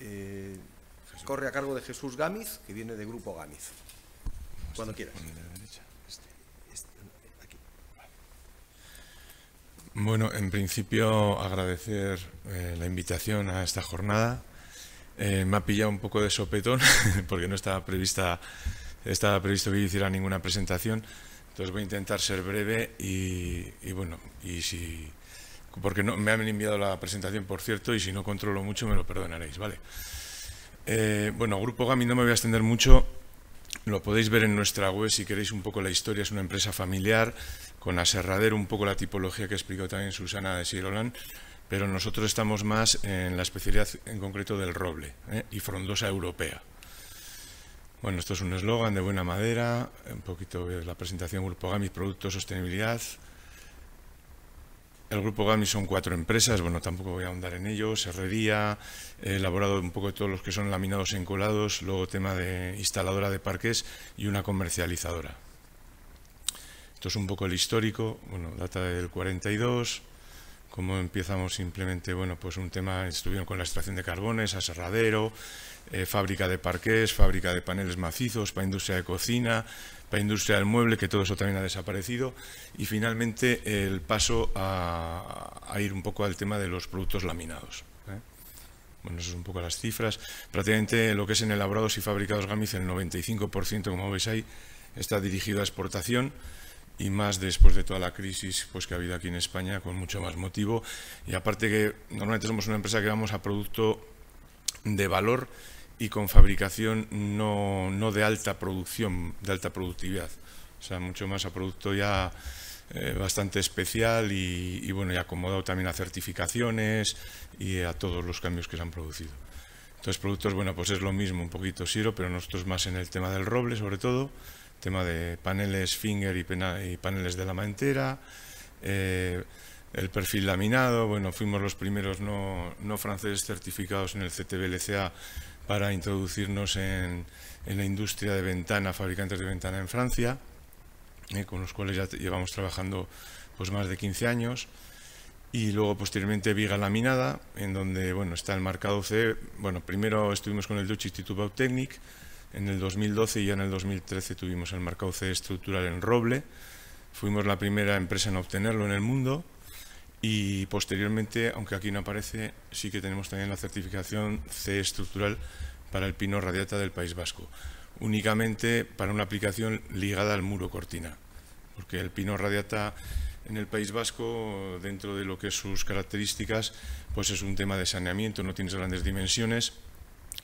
eh, corre a cargo de Jesús Gámiz, que viene de Grupo Gámiz. Cuando quieras. Bueno, en principio agradecer eh, la invitación a esta jornada. Eh, me ha pillado un poco de sopetón porque no estaba prevista, estaba previsto que yo hiciera ninguna presentación. Entonces voy a intentar ser breve y, bueno, y si porque no, me han enviado la presentación, por cierto, y si no controlo mucho me lo perdonaréis, ¿vale? Eh, bueno, Grupo Gami no me voy a extender mucho, lo podéis ver en nuestra web si queréis un poco la historia, es una empresa familiar con aserradero, un poco la tipología que explicó también Susana de Sirolan, pero nosotros estamos más en la especialidad en concreto del roble ¿eh? y frondosa europea. Bueno, esto es un eslogan de buena madera, un poquito la presentación Grupo Gami, Producto, Sostenibilidad. El Grupo Gami son cuatro empresas, bueno, tampoco voy a ahondar en ello, serrería, he elaborado un poco de todos los que son laminados encolados, luego tema de instaladora de parques y una comercializadora. Esto es un poco el histórico, bueno, data del 42, cómo empezamos simplemente, bueno, pues un tema, estuvieron con la extracción de carbones, aserradero, eh, fábrica de parqués, fábrica de paneles macizos, para industria de cocina, para industria del mueble, que todo eso también ha desaparecido, y finalmente el paso a, ir un poco al tema de los productos laminados. ¿eh? Bueno, eso es un poco las cifras. Prácticamente lo que es en elaborados y fabricados Gamiz, el 95%, como veis ahí, está dirigido a exportación y más después de toda la crisis pues, que ha habido aquí en España, con mucho más motivo. Y aparte que normalmente somos una empresa que vamos a producto de valor y con fabricación no, no de alta producción, de alta productividad. O sea, mucho más a producto ya eh, bastante especial y, y, bueno, y acomodado también a certificaciones y a todos los cambios que se han producido. Entonces, productos, bueno, pues es lo mismo, un poquito Siro, pero nosotros más en el tema del roble, sobre todo, tema de paneles Finger y, paneles de lama entera, eh, el perfil laminado, bueno, fuimos los primeros no, franceses certificados en el CTBLCA para introducirnos en, la industria de ventana, fabricantes de ventana en Francia, eh, con los cuales ya llevamos trabajando pues más de 15 años. Y luego posteriormente viga laminada, en donde bueno, está el marcado C. Bueno, primero estuvimos con el Dutch Institute of Technique, en el 2012 y ya en el 2013 tuvimos el marcado C estructural en roble. Fuimos la primera empresa en obtenerlo en el mundo y posteriormente, aunque aquí no aparece, sí que tenemos también la certificación C estructural para el pino radiata del País Vasco, únicamente para una aplicación ligada al muro cortina, porque el pino radiata en el País Vasco, dentro de lo que es sus características, pues es un tema de saneamiento, no tiene grandes dimensiones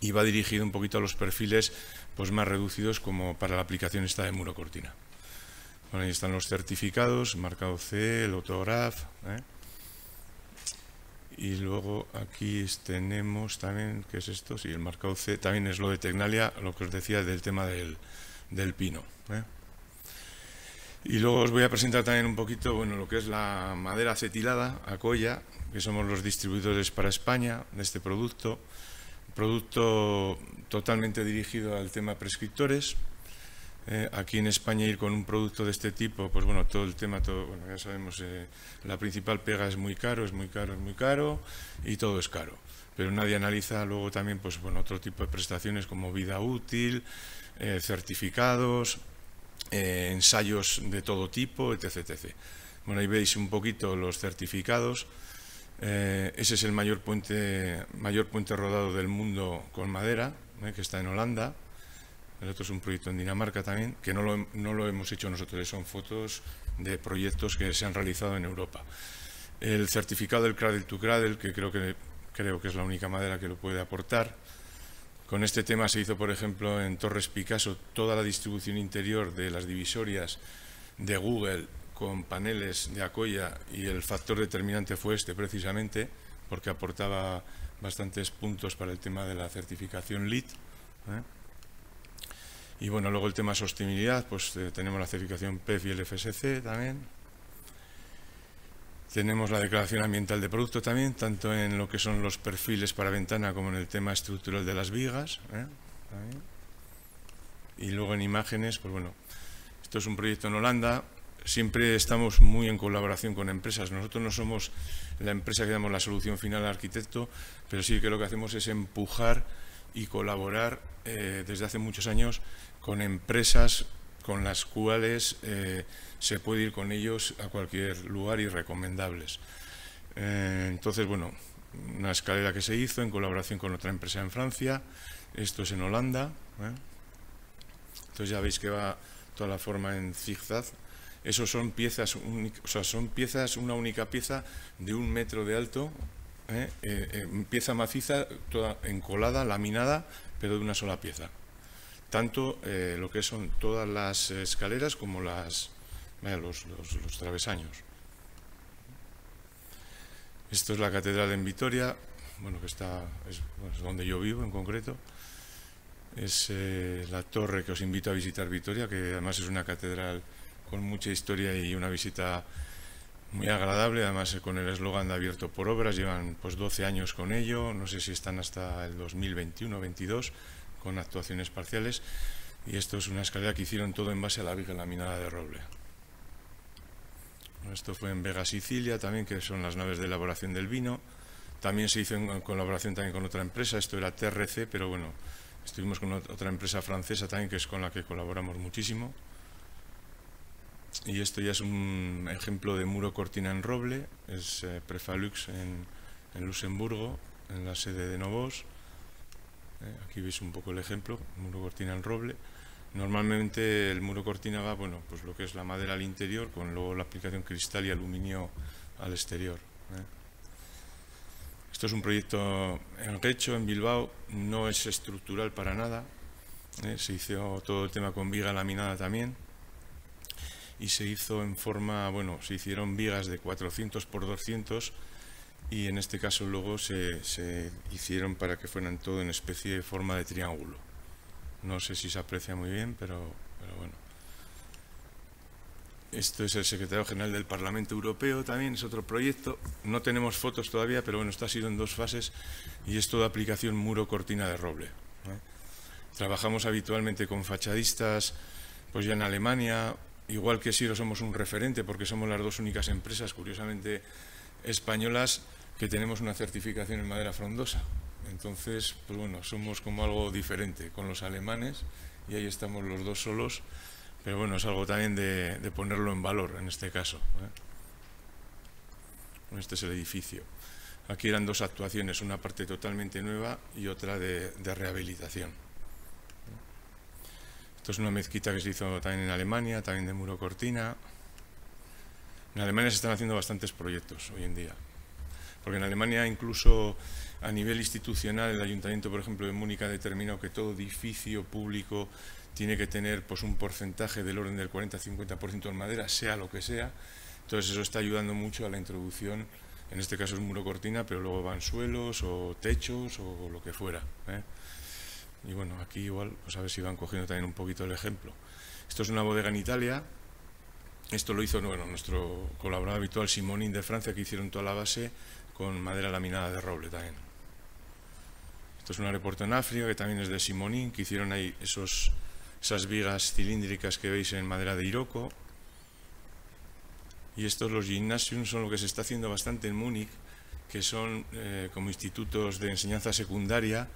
y va dirigido un poquito a los perfiles pues, más reducidos como para la aplicación esta de muro cortina. Bueno, ahí están los certificados, marcado C, el autograph. ¿eh? Y luego aquí tenemos también, ¿qué es esto? Sí, el marcado C también es lo de Tecnalia, lo que os decía del tema del, del pino. ¿eh? Y luego os voy a presentar también un poquito bueno, lo que es la madera acetilada, Acoya, que somos los distribuidores para España de este producto producto totalmente dirigido al tema prescriptores. Eh, aquí en España ir con un producto de este tipo, pues bueno, todo el tema, todo, bueno, ya sabemos, eh, la principal pega es muy caro, es muy caro, es muy caro y todo es caro. Pero nadie analiza luego también, pues bueno, otro tipo de prestaciones como vida útil, eh, certificados, ensayos de todo tipo, etc, etc. Bueno, ahí veis un poquito los certificados. Eh, ese es el mayor puente, mayor puente rodado del mundo con madera, eh, que está en Holanda. El otro es un proyecto en Dinamarca también, que no lo, hemos hecho nosotros, son fotos de proyectos que se han realizado en Europa. El certificado del Cradle to Cradle, que creo que, creo que es la única madera que lo puede aportar. Con este tema se hizo, por ejemplo, en Torres Picasso toda la distribución interior de las divisorias de Google con paneles de Acoya y el factor determinante fue este precisamente, porque aportaba bastantes puntos para el tema de la certificación LEED. ¿eh? Y bueno, luego el tema sostenibilidad, pues eh, tenemos la certificación PEF y el FSC también. Tenemos la declaración ambiental de producto también, tanto en lo que son los perfiles para ventana como en el tema estructural de las vigas. ¿eh? Y luego en imágenes, pues bueno, esto es un proyecto en Holanda, siempre estamos muy en colaboración con empresas. Nosotros no somos la empresa que damos la solución final al arquitecto, pero sí que lo que hacemos es empujar y colaborar eh, desde hace muchos años con empresas con las cuales eh, se puede ir con ellos a cualquier lugar y recomendables. Eh, entonces, bueno, una escalera que se hizo en colaboración con otra empresa en Francia, esto es en Holanda, entonces ya veis que va toda la forma en zigzag, esos son piezas, o sea, son piezas, una única pieza de un metro de alto, ¿eh? Eh, eh, pieza maciza, toda encolada, laminada, pero de una sola pieza. Tanto lo que son todas las escaleras como las, los, travesaños. Esto es la catedral en Vitoria, bueno, que está, es, donde yo vivo en concreto. Es la torre que os invito a visitar Vitoria, que además es una catedral con mucha historia y una visita muy agradable, además con el eslogan de abierto por obras, llevan pues 12 años con ello, no sé si están hasta el 2021-22 con actuaciones parciales y esto es una escalera que hicieron todo en base a la viga laminada de roble. Esto fue en Vega, Sicilia también, que son las naves de elaboración del vino. También se hizo en colaboración también con otra empresa, esto era TRC, pero bueno, estuvimos con otra empresa francesa también, que es con la que colaboramos muchísimo. Y esto ya es un ejemplo de muro cortina en roble, es eh, Prefalux en, Luxemburgo, en la sede de Novos. Eh, aquí veis un poco el ejemplo, muro cortina en roble. Normalmente el muro cortina va, bueno, pues lo que es la madera al interior, con luego la aplicación cristal y aluminio al exterior. Eh. Esto es un proyecto en Recho, en Bilbao, no es estructural para nada. Se hizo todo el tema con viga laminada también y se hizo en forma, bueno, se hicieron vigas de 400 por 200 y en este caso luego se, hicieron para que fueran todo en especie de forma de triángulo. No sé si se aprecia muy bien, pero, pero bueno. Esto es el secretario general del Parlamento Europeo también, es otro proyecto. No tenemos fotos todavía, pero bueno, esto ha sido en dos fases y es toda aplicación muro-cortina de roble. Trabajamos habitualmente con fachadistas, pues ya en Alemania, igual que Siro somos un referente porque somos las dos únicas empresas, curiosamente españolas, que tenemos una certificación en madera frondosa. Entonces, pues bueno, somos como algo diferente con los alemanes y ahí estamos los dos solos, pero bueno, es algo también de, ponerlo en valor en este caso. ¿eh? Este es el edificio. Aquí eran dos actuaciones, una parte totalmente nueva y otra de rehabilitación. Es una mezquita que se hizo también en Alemania, también de muro cortina. En Alemania se están haciendo bastantes proyectos hoy en día. Porque en Alemania incluso a nivel institucional el ayuntamiento, por ejemplo, de Múnich ha determinado que todo edificio público tiene que tener pues, un porcentaje del orden del 40-50% en madera, sea lo que sea. Entonces eso está ayudando mucho a la introducción, en este caso es muro cortina, pero luego van suelos o techos o lo que fuera. ¿eh? Y bueno, aquí igual, pues a ver si van cogiendo también un poquito el ejemplo. Esto es una bodega en Italia. Esto lo hizo bueno, nuestro colaborador habitual Simonín de Francia, que hicieron toda la base con madera laminada de roble también. Esto es un aeropuerto en África, que también es de Simonín, que hicieron ahí esos, esas vigas cilíndricas que veis en madera de Iroko. Y estos, los gymnasiums, son lo que se está haciendo bastante en Múnich, que son eh, como institutos de enseñanza secundaria,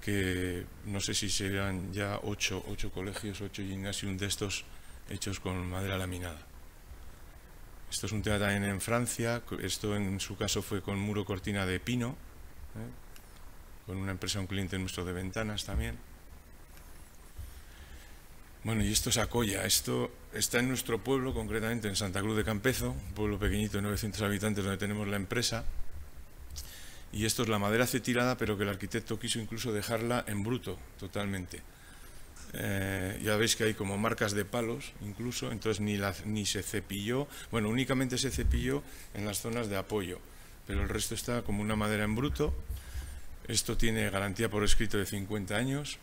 que no sé si serán ya ocho, ocho colegios, ocho gimnasios de estos hechos con madera laminada. Esto es un tema también en Francia, esto en su caso fue con muro cortina de pino, ¿eh? con una empresa, un cliente nuestro de ventanas también. Bueno, y esto es Acoya, esto está en nuestro pueblo, concretamente en Santa Cruz de Campezo, un pueblo pequeñito de 900 habitantes donde tenemos la empresa, y esto es la madera cetilada, pero que el arquitecto quiso incluso dejarla en bruto totalmente. Eh, ya veis que hay como marcas de palos incluso, entonces ni, ni se cepilló, bueno, únicamente se cepilló en las zonas de apoyo, pero el resto está como una madera en bruto. Esto tiene garantía por escrito de 50 años,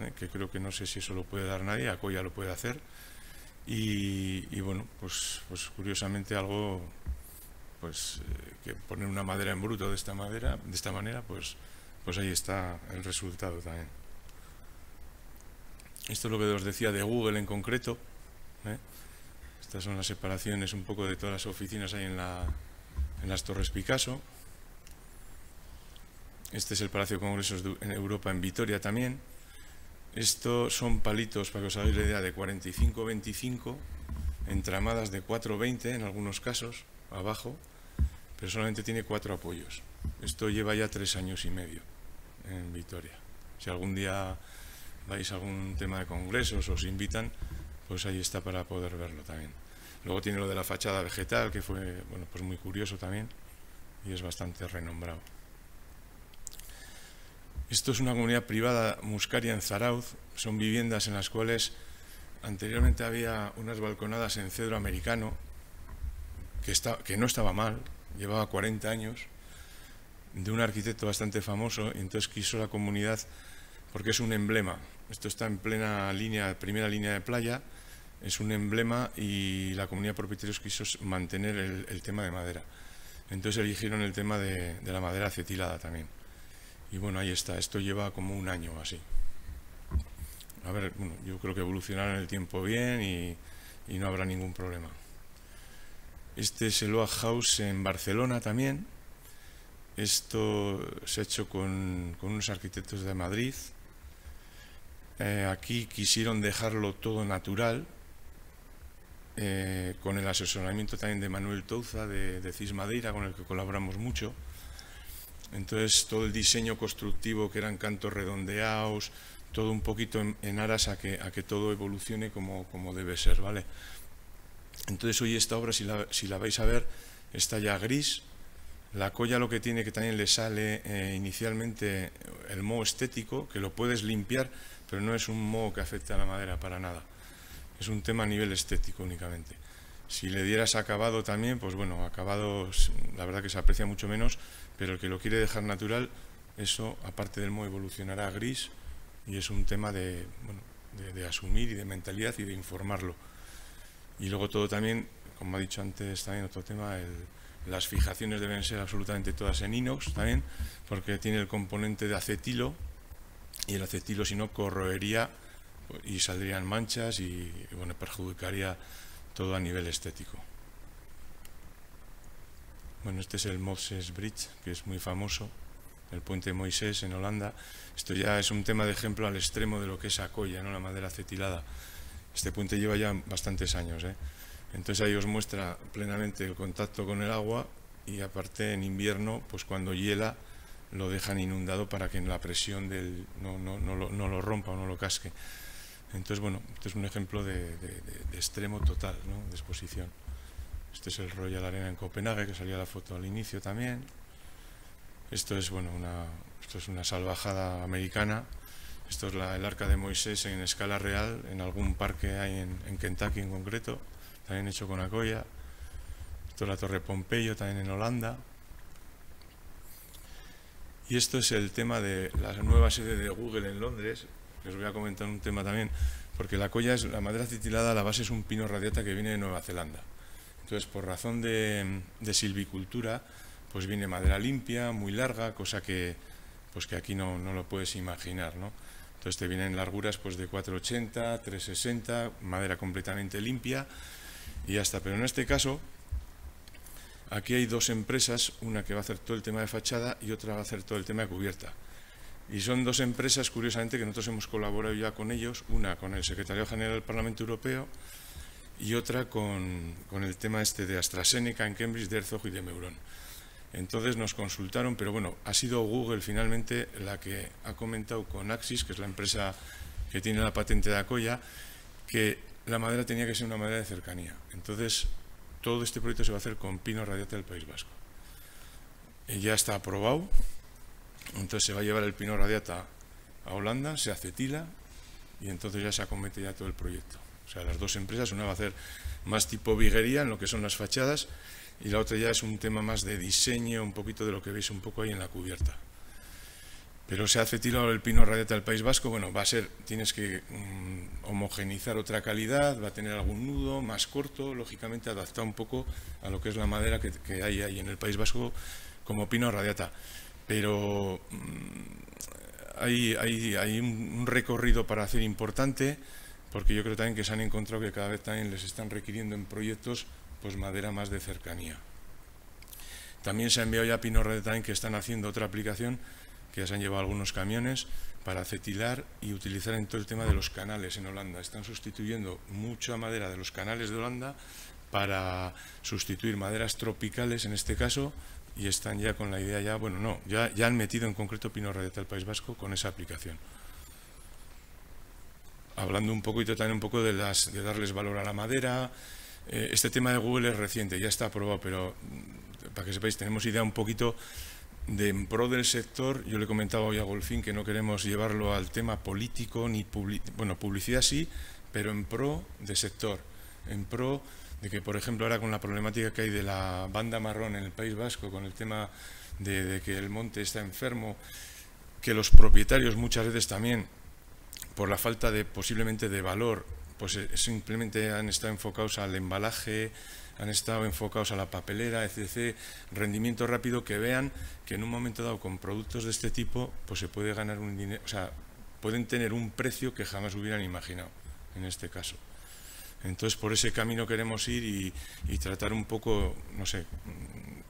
eh, que creo que no sé si eso lo puede dar nadie, Acoya lo puede hacer. Y, y bueno, pues, pues curiosamente algo pues eh, que poner una madera en bruto de esta madera, de esta manera, pues, pues ahí está el resultado también. Esto es lo que os decía de Google en concreto. ¿eh? Estas son las separaciones un poco de todas las oficinas ahí en, la, en las Torres Picasso. Este es el Palacio de Congresos de, en Europa, en Vitoria también. Estos son palitos, para que os hagáis la idea, de 45-25, entramadas de 4-20 en algunos casos, abajo, pero solamente tiene cuatro apoyos. Esto lleva ya tres años y medio en Vitoria. Si algún día vais a algún tema de congresos os invitan, pues ahí está para poder verlo también. Luego tiene lo de la fachada vegetal, que fue bueno, pues muy curioso también y es bastante renombrado. Esto es una comunidad privada muscaria en Zarauz. Son viviendas en las cuales anteriormente había unas balconadas en cedro americano, que, está, que no estaba mal, llevaba 40 años, de un arquitecto bastante famoso, y entonces quiso la comunidad, porque es un emblema. Esto está en plena línea, primera línea de playa, es un emblema y la comunidad de propietarios quiso mantener el, tema de madera. Entonces eligieron el tema de, la madera acetilada también. Y bueno, ahí está, esto lleva como un año así. A ver, bueno, yo creo que evolucionará en el tiempo bien y, y no habrá ningún problema. Este es el Oak House en Barcelona también. Esto se ha hecho con, unos arquitectos de Madrid. Eh, aquí quisieron dejarlo todo natural, eh, con el asesoramiento también de Manuel Touza de, de CIS Madeira, con el que colaboramos mucho. Entonces, todo el diseño constructivo, que eran cantos redondeados, todo un poquito en, aras a que, a que todo evolucione como, como, debe ser, ¿vale? Entonces, hoy esta obra, si la, si la vais a ver, está ya gris. La colla lo que tiene que también le sale eh, inicialmente el moho estético, que lo puedes limpiar, pero no es un moho que afecte a la madera para nada es un tema a nivel estético únicamente. Si le dieras acabado también, pues bueno, acabado la verdad que se aprecia mucho menos, pero el que lo quiere dejar natural, eso aparte del mo evolucionará a gris y es un tema de, bueno, de, asumir y de mentalidad y de informarlo. Y luego todo también, como ha dicho antes también otro tema, las fijaciones deben ser absolutamente todas en inox también, porque tiene el componente de acetilo y el acetilo si no corroería y saldrían manchas y, bueno, perjudicaría todo a nivel estético. Bueno, este es el Moses Bridge, que es muy famoso, el puente Moisés en Holanda. Esto ya es un tema de ejemplo al extremo de lo que es Acoya, ¿no? la madera acetilada. Este puente lleva ya bastantes años. ¿eh? Entonces ahí os muestra plenamente el contacto con el agua y aparte en invierno, pues cuando hiela, lo dejan inundado para que la presión no, lo, rompa o no lo casque. Entonces, bueno, este es un ejemplo de, extremo total, de exposición. Este es el Royal Arena en Copenhague, que salía la foto al inicio también. Esto es, bueno, esto es una salvajada americana. Esto es el Arca de Moisés en escala real, en algún parque hay en, Kentucky en concreto, también hecho con Acoya. Esto es la Torre Pompeyo, también en Holanda. Y esto es el tema de la nueva sede de Google en Londres, os voy a comentar un tema también, porque la colla es, la madera acetilada, la base es un pino radiata que viene de Nueva Zelanda. Entonces, por razón de, silvicultura, pues viene madera limpia, muy larga, cosa que, pues que aquí no, no lo puedes imaginar, ¿no? Entonces te vienen larguras pues de 480, 360, madera completamente limpia y ya está. Pero en este caso, aquí hay dos empresas, una que va a hacer todo el tema de fachada y otra va a hacer todo el tema de cubierta. Y son dos empresas, curiosamente, que nosotros hemos colaborado ya con ellos, una con el Secretario General del Parlamento Europeo y otra con, el tema este de AstraZeneca en Cambridge, de Herzog y de Meuron. Entonces nos consultaron, pero bueno, ha sido Google finalmente la que ha comentado con Axis, que es la empresa que tiene la patente de Acoya, que la madera tenía que ser una madera de cercanía. Entonces, todo este proyecto se va a hacer con pino radiata del País Vasco. Y ya está aprobado, entonces se va a llevar el pino radiata a Holanda, se acetila y entonces ya se acomete ya todo el proyecto. O sea, las dos empresas, una va a hacer más tipo viguería en lo que son las fachadas y la otra ya es un tema más de diseño, un poquito de lo que veis un poco ahí en la cubierta. Pero se ha acetilado el pino radiata del País Vasco, bueno, va a ser, tienes que mm, homogenizar otra calidad, va a tener algún nudo más corto, lógicamente adaptado un poco a lo que es la madera que, hay ahí en el País Vasco como pino radiata pero mm, hay, hay, un recorrido para hacer importante porque yo creo también que se han encontrado que cada vez también les están requiriendo en proyectos pues madera más de cercanía. También se ha enviado ya a Pinorred también que están haciendo otra aplicación que ya se han llevado algunos camiones para acetilar y utilizar en todo el tema de los canales en Holanda. Están sustituyendo mucha madera de los canales de Holanda para sustituir maderas tropicales en este caso y están ya con la idea ya, bueno, no, ya, ya han metido en concreto Pino Radiata del País Vasco con esa aplicación. Hablando un poquito también un poco de, las, de darles valor a la madera, eh, este tema de Google es reciente, ya está aprobado, pero mm, para que sepáis, tenemos idea un poquito de en pro del sector, yo le comentaba hoy a Golfín que no queremos llevarlo al tema político, ni bueno, publicidad sí, pero en pro de sector, en pro de que, por ejemplo, ahora con la problemática que hay de la banda marrón en el País Vasco, con el tema de, que el monte está enfermo, que los propietarios muchas veces también, por la falta de posiblemente de valor, pues eh, simplemente han estado enfocados al embalaje, han estado enfocados a la papelera, etc., rendimiento rápido, que vean que en un momento dado con productos de este tipo, pues se puede ganar un dinero, o sea, pueden tener un precio que jamás hubieran imaginado en este caso. Entonces, por ese camino queremos ir y, tratar un poco, no sé,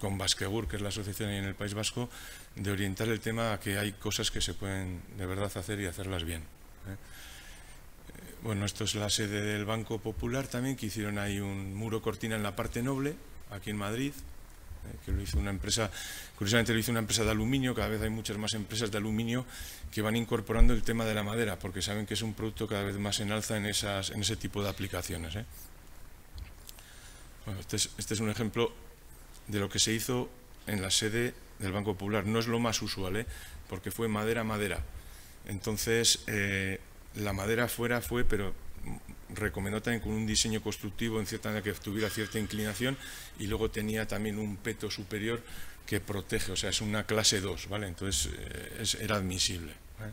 con Basquegur, que es la asociación ahí en el País Vasco, de orientar el tema a que hay cosas que se pueden de verdad hacer y hacerlas bien. ¿Eh? Eh, bueno, esto es la sede del Banco Popular también, que hicieron ahí un muro cortina en la parte noble, aquí en Madrid, eh, que lo hizo una empresa, curiosamente lo hizo una empresa de aluminio, cada vez hay muchas más empresas de aluminio que van incorporando el tema de la madera, porque saben que es un producto cada vez más en alza en, esas, en ese tipo de aplicaciones. ¿eh? Este, este, es, un ejemplo de lo que se hizo en la sede del Banco Popular. No es lo más usual, ¿eh? porque fue madera-madera. Entonces, la madera fuera fue, pero recomendó también con un diseño constructivo en cierta manera que tuviera cierta inclinación y luego tenía también un peto superior que protege, o sea, es una clase 2, ¿vale? Entonces eh, era admisible. ¿eh?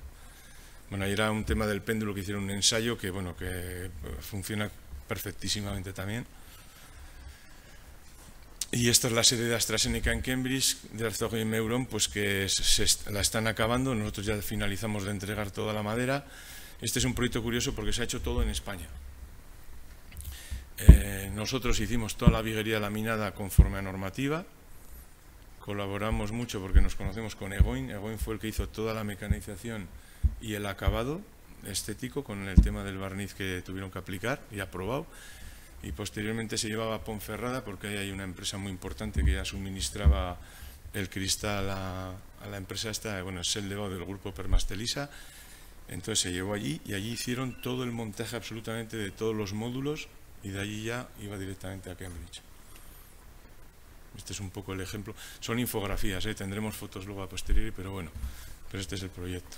Bueno, ahí era un tema del péndulo que hicieron un ensayo que, bueno, que eh, funciona perfectísimamente también. Y esta es la sede de AstraZeneca en Cambridge, de Arzog y Meuron, pues que la están acabando, nosotros ya finalizamos de entregar toda la madera. Este es un proyecto curioso porque se ha hecho todo en España. Eh, nosotros hicimos toda la viguería laminada conforme a normativa, colaboramos mucho porque nos conocemos con Egoin, Egoin fue el que hizo toda la mecanización y el acabado estético con el tema del barniz que tuvieron que aplicar y aprobado y posteriormente se llevaba a Ponferrada porque ahí hay una empresa muy importante que ya suministraba el cristal a, la empresa esta, bueno, es el del grupo Permastelisa entonces se llevó allí y allí hicieron todo el montaje absolutamente de todos los módulos y de allí ya iba directamente a Cambridge. Este es un poco el ejemplo. Son infografías, ¿eh? tendremos fotos luego a posteriori, pero bueno, pero este es el proyecto.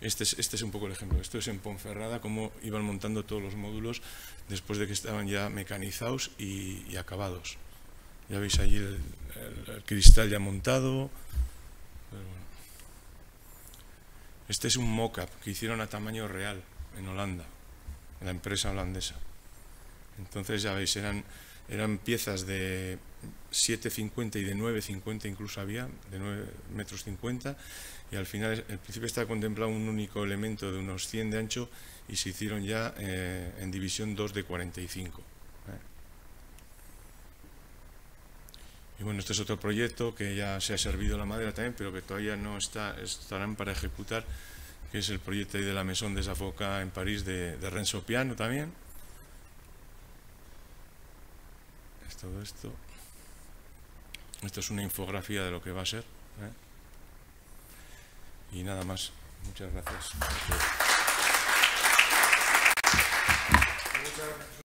Este es, este es un poco el ejemplo. Esto es en Ponferrada, cómo iban montando todos los módulos después de que estaban ya mecanizados y, acabados. Ya veis allí el, cristal ya montado. Este es un mock-up que hicieron a tamaño real en Holanda la empresa holandesa. Entonces ya veis, eran, eran piezas de 7,50 y de 9,50 incluso había, de 9 metros 50, y al final, el principio estaba contemplado un único elemento de unos 100 de ancho y se hicieron ya eh, en división 2 de 45. ¿eh? Y bueno, este es otro proyecto que ya se ha servido la madera también, pero que todavía no está, estarán para ejecutar que es el proyecto de la Maison de Safoca en París de, Renzo Piano también. Es todo esto. Esto es una infografía de lo que va a ser. ¿eh? Y nada más. Muchas gracias.